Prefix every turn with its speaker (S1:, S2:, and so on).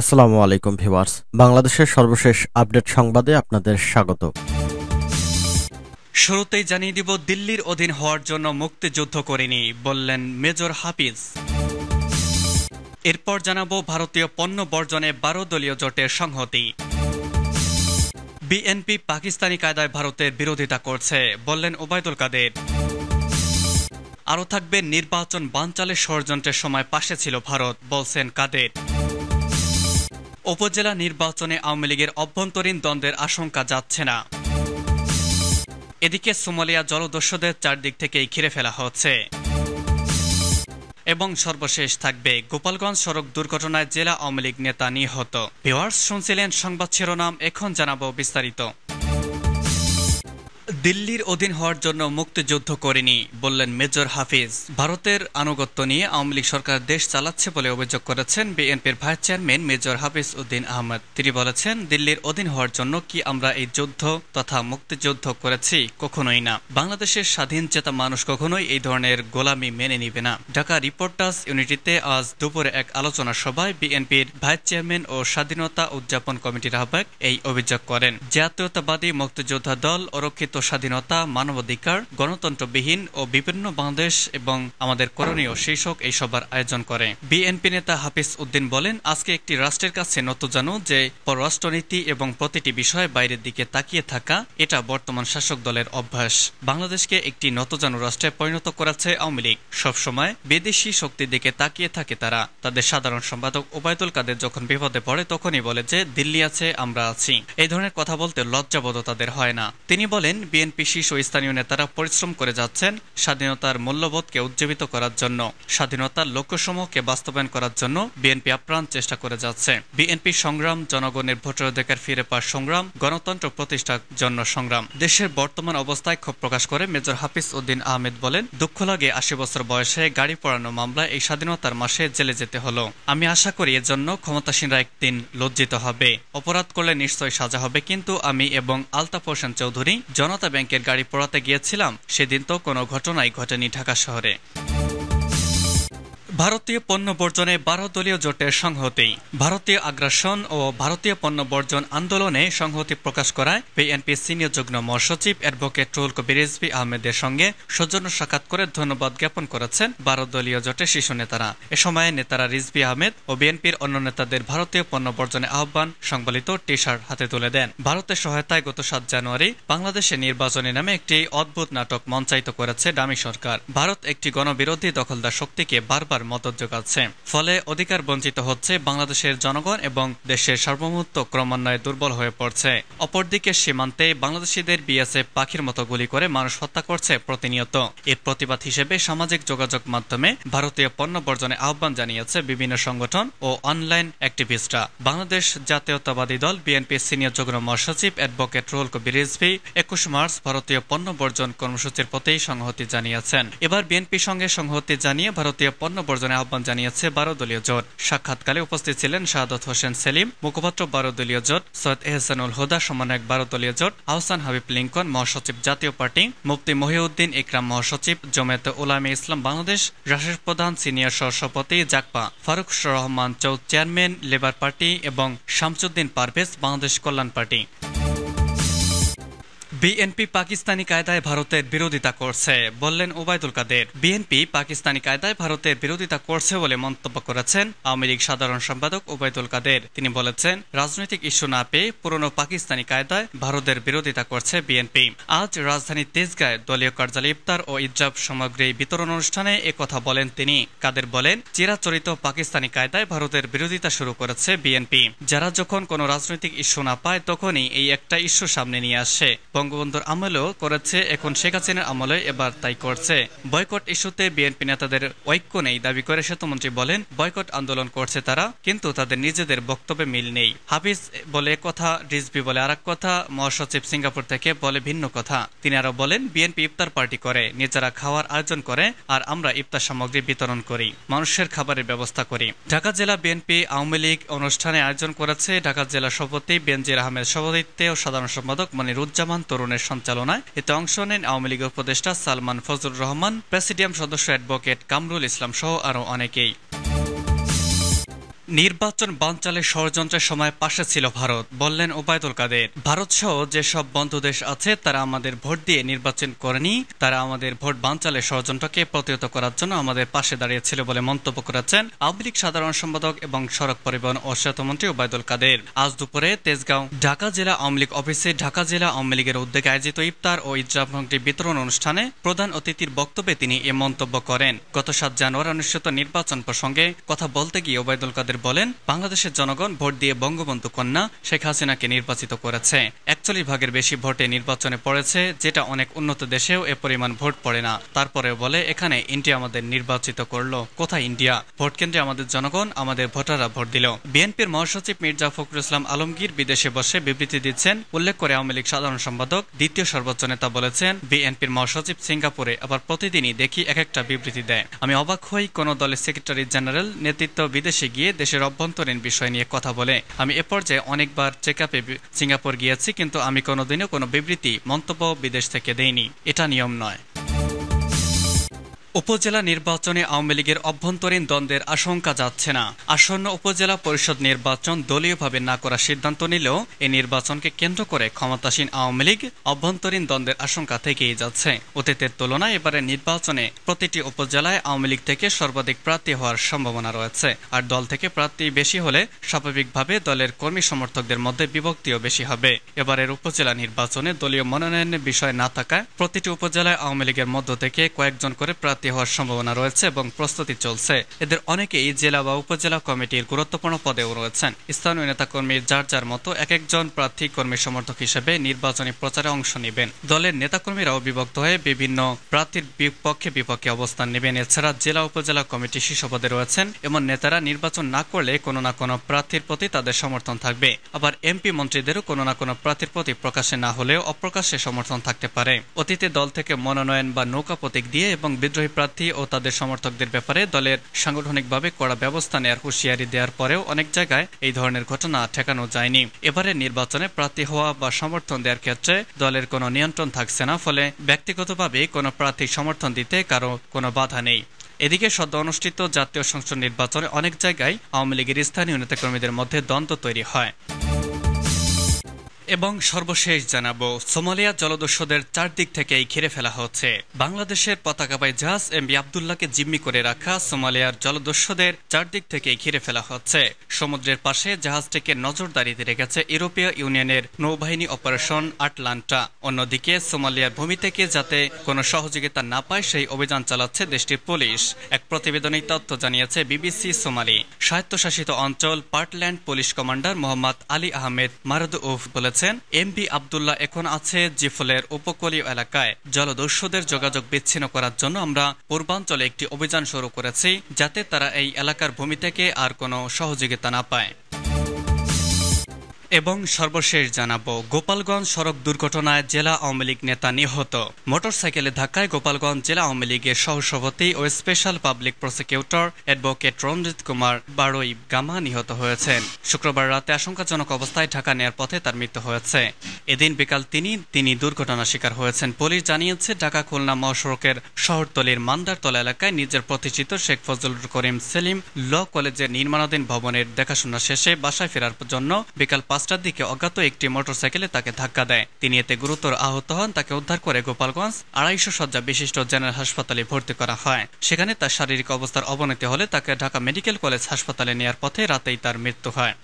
S1: আসসালামু আলাইকুম ভিওয়ার্স বাংলাদেশের সর্বশেষ আপডেট সংবাদে আপনাদের স্বাগত শুরুতেই জানিয়ে দিব দিল্লির অধীন হওয়ার জন্য মুক্তিযুদ্ধ করিনি বললেন মেজর হাফিজ এরপর জানাবো ভারতীয় পণ্য বর্জনে বারো দলীয় জোটের সংহতি বিএনপি পাকিস্তানি কায়দায় ভারতের বিরোধিতা করছে বললেন ওবায়দুল কাদের আরও থাকবে নির্বাচন বানচালের ষড়যন্ত্রের সময় পাশে ছিল ভারত বলছেন কাদের উপজেলা নির্বাচনে আওয়ামী লীগের অভ্যন্তরীণ দ্বন্দ্বের আশঙ্কা যাচ্ছে না এদিকে সোমালিয়া জলদস্যুদের চারদিক থেকেই ঘিরে ফেলা হচ্ছে এবং সর্বশেষ থাকবে গোপালগঞ্জ সড়ক দুর্ঘটনায় জেলা আওয়ামী লীগ নেতা নিহত ভিওয়ার্স শুনছিলেন সংবাদ শিরোনাম এখন জানাবো বিস্তারিত দিল্লির অধীন হওয়ার জন্য মুক্তিযুদ্ধ করেনি বললেন মেজর হাফিজ ভারতের আনুগত্য নিয়ে আওয়ামী লীগ সরকার দেশ চালাচ্ছে বলে অভিযোগ করেছেন বিএনপির vice chairman major Hafiz Uddin Ahmad তিনি বলেছেন দিল্লির অধীন হওয়ার জন্য কি আমরা এই যুদ্ধ তথা মুক্তিযুদ্ধ করেছি কখনোই না বাংলাদেশের স্বাধীন চেতা মানুষ কখনোই এই ধরনের গোলামি মেনে নিবে না ঢাকা রিপোর্টার্স ইউনিটিতে আজ দুপুরে এক আলোচনা সভায় বিএনপির ভাইস চেয়ারম্যান ও স্বাধীনতা উদযাপন কমিটির আহ্বায়ক এই অভিযোগ করেন জাতীয়তাবাদী মুক্তিযোদ্ধা দল অরক্ষিত স্বাধীনতা মানবাধিকার গণতন্ত্রবিহীন ও বিভিন্ন বাংলাদেশ এবং আমাদের করণীয় শীর্ষক এই সবার আয়োজন করে বিএনপি নেতা হাফিজ উদ্দিন বলেন আজকে একটি রাষ্ট্রের কাছে নতুন জানো যে পররাষ্ট্রনীতি এবং প্রতিটি বিষয়ে বাইরের দিকে তাকিয়ে থাকা এটা বর্তমান শাসক দলের অভ্যাস বাংলাদেশকে একটি নতজানু রাষ্ট্রে পরিণত করেছে আওয়ামী লীগ সবসময় বিদেশি শক্তির দিকে তাকিয়ে থাকে তারা তাদের সাধারণ সম্পাদক ওবায়দুল কাদের যখন বিপদে পড়ে তখনই বলে যে দিল্লি আছে আমরা আছি এই ধরনের কথা বলতে লজ্জাবোধ তাদের হয় না তিনি বলেন বিএনপি বিএনপি শীর্ষ স্থানীয় নেতারা পরিশ্রম করে যাচ্ছেন স্বাধীনতার মূল্যবোধকে উজ্জীবিত করার জন্য স্বাধীনতার লক্ষ্যসমূহকে বাস্তবায়ন করার জন্য বিএনপি আপ্রাণ চেষ্টা করে যাচ্ছে বিএনপি সংগ্রাম জনগণের ভোটের অধিকার ফিরে পাওয়ার সংগ্রাম গণতন্ত্র প্রতিষ্ঠার জন্য সংগ্রাম দেশের বর্তমান অবস্থায় ক্ষোভ প্রকাশ করে মেজর হাফিজ উদ্দিন আহমেদ বলেন দুঃখ লাগে আশি বছর বয়সে গাড়ি পড়ানো মামলায় এই স্বাধীনতার মাসে জেলে যেতে হলো আমি আশা করি এজন্য ক্ষমতাসীনরা একদিন লজ্জিত হবে অপরাধ করলে নিশ্চয় সাজা হবে কিন্তু আমি এবং আলতাফ হোসেন চৌধুরী জনতা ব্যাংকের গাড়ি পড়াতে গিয়েছিলাম সেদিন তো কোনো ঘটনাই ঘটেনি ঢাকা শহরে ভারতীয় পণ্য বর্জনে বারো দলীয় জোটের সংহতি ভারতীয় আগ্রাসন ও ভারতীয় পণ্য বর্জন আন্দোলনে সংহতি প্রকাশ করায় বিএনপি সিনিয়র যুগ্ম মহাসচিব অ্যাডভোকেট রুল কবির রিজভি আহমেদের সঙ্গে সৌজন্য সাক্ষাৎ করে ধন্যবাদ জ্ঞাপন করেছেন বারো দলীয় জোটের শীর্ষ নেতারা এ সময় নেতারা রিজবি আহমেদ ও বিএনপির অন্য নেতাদের ভারতীয় পণ্য বর্জনে আহ্বান সংবলিত টি শার্ট হাতে তুলে দেন ভারতের সহায়তায় গত সাত জানুয়ারি বাংলাদেশে নির্বাচনী নামে একটি অদ্ভুত নাটক মঞ্চায়িত করেছে ডামি সরকার ভারত একটি গণবিরোধী দখলদার শক্তিকে বারবার মতযোগ আছে ফলে অধিকার বঞ্চিত হচ্ছে বাংলাদেশের জনগণ এবং দেশের সার্বভৌমত্ব ক্রমান্বয়ে দুর্বল হয়ে পড়ছে অপরদিকে সীমান্তে বাংলাদেশিদের বিএসএফ পাখির মতো গুলি করে মানুষ হত্যা করছে প্রতিনিয়ত এর প্রতিবাদ হিসেবে সামাজিক যোগাযোগ মাধ্যমে ভারতীয় পণ্য বর্জনে আহ্বান জানিয়েছে বিভিন্ন সংগঠন ও অনলাইন অ্যাক্টিভিস্টরা বাংলাদেশ জাতীয়তাবাদী দল বিএনপির সিনিয়র যুগ্ম মহাসচিব অ্যাডভোকেট রোল কবির রিজভি একুশ মার্চ ভারতীয় পণ্য বর্জন কর্মসূচির প্রতি সংহতি জানিয়েছেন এবার বিএনপির সঙ্গে সংহতি জানিয়ে ভারতীয় পণ্য বর্জনে আহ্বান জানিয়েছে বারো দলীয় জোট সাক্ষাৎকালে উপস্থিত ছিলেন শাহাদত হোসেন সেলিম মুখপাত্র বারো দলীয় জোট সৈয়দ এহসানুল হুদা সমন্বয়ক বারো দলীয় জোট আহসান হাবিব লিঙ্কন মহাসচিব জাতীয় পার্টি মুফতি মহিউদ্দিন ইকরাম মহাসচিব জমেত ওলামে ইসলাম বাংলাদেশ রাশের প্রধান সিনিয়র সহসভাপতি জাকপা ফারুক রহমান চৌ চেয়ারম্যান লেবার পার্টি এবং শামসুদ্দিন পারভেজ বাংলাদেশ কল্যাণ পার্টি বিএনপি পাকিস্তানি কায়দায় ভারতের বিরোধিতা করছে বললেন ওবায়দুল কাদের বিএনপি পাকিস্তানি কায়দায় ভারতের বিরোধিতা করছে বলে মন্তব্য করেছেন আওয়ামী লীগ সাধারণ সম্পাদক ওবায়দুল কাদের তিনি বলেছেন রাজনৈতিক ইস্যু না পেয়ে পুরনো পাকিস্তানি কায়দায় ভারতের বিরোধিতা করছে বিএনপি আজ রাজধানী তেজগায় দলীয় কার্যালয় ইফতার ও ইজাব সামগ্রী বিতরণ অনুষ্ঠানে কথা বলেন তিনি কাদের বলেন চিরাচরিত পাকিস্তানি কায়দায় ভারতের বিরোধিতা শুরু করেছে বিএনপি যারা যখন কোনো রাজনৈতিক ইস্যু না পায় তখনই এই একটা ইস্যু সামনে নিয়ে আসে বঙ্গবন্ধুর আমলেও করেছে এখন শেখ হাসিনার আমলে এবার তাই করছে বয়কট ইস্যুতে বিএনপি নেতাদের ঐক্য নেই দাবি করে সেতুমন্ত্রী বলেন বয়কট আন্দোলন করছে তারা কিন্তু তাদের নিজেদের বক্তব্যে মিল নেই হাফিজ বলে কথা রিজবি বলে আর কথা মহাসচিব সিঙ্গাপুর থেকে বলে ভিন্ন কথা তিনি আরো বলেন বিএনপি ইফতার পার্টি করে নিজেরা খাওয়ার আয়োজন করে আর আমরা ইফতার সামগ্রী বিতরণ করি মানুষের খাবারের ব্যবস্থা করি ঢাকা জেলা বিএনপি আওয়ামী লীগ অনুষ্ঠানে আয়োজন করেছে ঢাকা জেলা সভাপতি বেনজির আহমেদ সভাপতিত্বে ও সাধারণ সম্পাদক মনিরুজ্জামান তো তরুণের সঞ্চালনায় এতে অংশ নেন আওয়ামী লীগের উপদেষ্টা সালমান ফজল রহমান প্রেসিডিয়াম সদস্য অ্যাডভোকেট কামরুল ইসলাম সহ আরও অনেকেই নির্বাচন বানচালের ষড়যন্ত্রের সময় পাশে ছিল ভারত বললেন ওবায়দুল কাদের ভারত সহ যেসব বন্ধু দেশ আছে তারা আমাদের ভোট দিয়ে নির্বাচন করেনি তারা আমাদের ভোট বানচালের ষড়যন্ত্রকে প্রতিহত করার জন্য আমাদের পাশে দাঁড়িয়েছিল বলে মন্তব্য করেছেন আওয়ামী লীগ সাধারণ সম্পাদক এবং সড়ক পরিবহন ও সেতুমন্ত্রী ওবায়দুল কাদের আজ দুপুরে তেজগাঁও ঢাকা জেলা আওয়ামী লীগ অফিসে ঢাকা জেলা আওয়ামী লীগের উদ্যোগে আয়োজিত ইফতার ও ইজাভঙ্গটি বিতরণ অনুষ্ঠানে প্রধান অতিথির বক্তব্যে তিনি এ মন্তব্য করেন গত সাত জানুয়ারি অনুষ্ঠিত নির্বাচন প্রসঙ্গে কথা বলতে গিয়ে ওবায়দুল কাদের জোবায়ের বলেন বাংলাদেশের জনগণ ভোট দিয়ে বঙ্গবন্ধু কন্যা শেখ হাসিনাকে নির্বাচিত করেছে একচল্লিশ ভাগের বেশি ভোটে নির্বাচনে পড়েছে যেটা অনেক উন্নত দেশেও এ পরিমাণ ভোট পড়ে না তারপরে বলে এখানে ইন্ডিয়া আমাদের নির্বাচিত করলো কোথায় ইন্ডিয়া ভোট কেন্দ্রে আমাদের জনগণ আমাদের ভোটাররা ভোট দিল বিএনপির মহাসচিব মির্জা ফখরুল ইসলাম আলমগীর বিদেশে বসে বিবৃতি দিচ্ছেন উল্লেখ করে আওয়ামী লীগ সাধারণ সম্পাদক দ্বিতীয় সর্বোচ্চ নেতা বলেছেন বিএনপির মহাসচিব সিঙ্গাপুরে আবার প্রতিদিনই দেখি এক একটা বিবৃতি দেয় আমি অবাক হই কোন দলের সেক্রেটারি জেনারেল নেতৃত্ব বিদেশে গিয়ে দেশের অভ্যন্তরীণ বিষয় নিয়ে কথা বলে আমি এ পর্যায়ে অনেকবার চেক আপে সিঙ্গাপুর গিয়েছি কিন্তু আমি কোনোদিনও কোনো বিবৃতি মন্তব্য বিদেশ থেকে দেইনি এটা নিয়ম নয় উপজেলা নির্বাচনে আওয়ামী লীগের অভ্যন্তরীণ দ্বন্দ্বের আশঙ্কা যাচ্ছে না আসন্ন উপজেলা পরিষদ নির্বাচন দলীয়ভাবে না করার সিদ্ধান্ত নিলেও এই নির্বাচনকে কেন্দ্র করে ক্ষমতাসীন আওয়ামী লীগ অভ্যন্তরীণ দ্বন্দ্বের আশঙ্কা থেকেই যাচ্ছে অতীতের তুলনায় এবারের নির্বাচনে প্রতিটি উপজেলায় আওয়ামী লীগ থেকে সর্বাধিক প্রার্থী হওয়ার সম্ভাবনা রয়েছে আর দল থেকে প্রার্থী বেশি হলে স্বাভাবিকভাবে দলের কর্মী সমর্থকদের মধ্যে বিভক্তিও বেশি হবে এবারের উপজেলা নির্বাচনে দলীয় মনোনয়নের বিষয় না থাকায় প্রতিটি উপজেলায় আওয়ামী লীগের মধ্য থেকে কয়েকজন করে প্রার্থী প্রার্থী হওয়ার সম্ভাবনা রয়েছে এবং প্রস্তুতি চলছে এদের অনেকেই জেলা বা উপজেলা কমিটির গুরুত্বপূর্ণ পদেও রয়েছেন স্থানীয় নেতাকর্মীর যার যার মতো এক একজন প্রার্থী কর্মী সমর্থক হিসেবে নির্বাচনী প্রচারে অংশ নেবেন দলের নেতাকর্মীরাও বিভক্ত হয়ে বিভিন্ন প্রার্থীর বিপক্ষে বিপক্ষে অবস্থান নেবেন এছাড়া জেলা উপজেলা কমিটি শীর্ষ পদে রয়েছেন এমন নেতারা নির্বাচন না করলে কোনো না কোনো প্রার্থীর প্রতি তাদের সমর্থন থাকবে আবার এমপি মন্ত্রীদেরও কোনো না কোনো প্রার্থীর প্রতি প্রকাশে না হলেও অপ্রকাশে সমর্থন থাকতে পারে অতীতে দল থেকে মনোনয়ন বা নৌকা প্রতীক দিয়ে এবং বিদ্রোহী প্রার্থী ও তাদের সমর্থকদের ব্যাপারে দলের সাংগঠনিকভাবে কড়া ব্যবস্থা নেওয়ার হুঁশিয়ারি দেওয়ার পরেও অনেক জায়গায় এই ধরনের ঘটনা ঠেকানো যায়নি এবারে নির্বাচনে প্রার্থী হওয়া বা সমর্থন দেওয়ার ক্ষেত্রে দলের কোনো নিয়ন্ত্রণ থাকছে না ফলে ব্যক্তিগতভাবে কোনো প্রার্থী সমর্থন দিতে কারো কোনো বাধা নেই এদিকে সদ্য অনুষ্ঠিত জাতীয় সংসদ নির্বাচনে অনেক জায়গায় আওয়ামী লীগের স্থানীয় নেতাকর্মীদের মধ্যে দ্বন্দ্ব তৈরি হয় এবং সর্বশেষ জানাবো সোমালিয়া জলদস্যুদের চারদিক থেকেই ঘিরে ফেলা হচ্ছে বাংলাদেশের পতাকাবাই জাহাজ এম বি আবদুল্লাহকে জিম্মি করে রাখা সোমালিয়ার জলদস্যুদের চারদিক থেকেই ঘিরে ফেলা হচ্ছে সমুদ্রের পাশে জাহাজটিকে নজরদারিতে রেখেছে ইউরোপীয় ইউনিয়নের নৌবাহিনী অপারেশন আটলান্টা অন্যদিকে সোমালিয়ার ভূমি থেকে যাতে কোনো সহযোগিতা না পায় সেই অভিযান চালাচ্ছে দেশটির পুলিশ এক প্রতিবেদনে তথ্য জানিয়েছে বিবিসি সোমালি স্বায়ত্তশাসিত অঞ্চল Puntland police commander Mohammad Ali Ahmed মারুদ উফ বলেছেন করেছেন এমপি আবদুল্লাহ এখন আছে জিফলের উপকূলীয় এলাকায় জলদস্যুদের যোগাযোগ বিচ্ছিন্ন করার জন্য আমরা পূর্বাঞ্চলে একটি অভিযান শুরু করেছি যাতে তারা এই এলাকার ভূমি থেকে আর কোনো সহযোগিতা না পায় এবং সর্বশেষ জানাবো গোপালগঞ্জ সড়ক দুর্ঘটনায় জেলা আওয়ামী লীগ নেতা নিহত মোটরসাইকেলে ধাক্কায় গোপালগঞ্জ জেলা আওয়ামী লীগের সহসভাপতি ও special public prosecutor advocate Ranjit Kumar Baroi গামা নিহত হয়েছেন শুক্রবার রাতে আশঙ্কাজনক অবস্থায় ঢাকা নেয়ার পথে তার মৃত্যু হয়েছে এদিন বিকাল তিনি তিনি দুর্ঘটনা শিকার হয়েছেন পুলিশ জানিয়েছে ঢাকা খুলনা মহাসড়কের শহরতলির মান্দারতলা এলাকায় নিজের প্রতিষ্ঠিত শেখ ফজল করিম সেলিম ল কলেজের নির্মাণাধীন ভবনের দেখাশোনা শেষে বাসায় ফেরার জন্য বিকাল পাঁচ পাঁচটার দিকে অজ্ঞাত একটি মোটরসাইকেলে তাকে ধাক্কা দেয় তিনি এতে গুরুতর আহত হন তাকে উদ্ধার করে গোপালগঞ্জ আড়াইশো শয্যা বিশিষ্ট জেনারেল হাসপাতালে ভর্তি করা হয় সেখানে তার শারীরিক অবস্থার অবনতি হলে তাকে ঢাকা মেডিকেল কলেজ হাসপাতালে নেওয়ার পথে রাতেই তার মৃত্যু হয়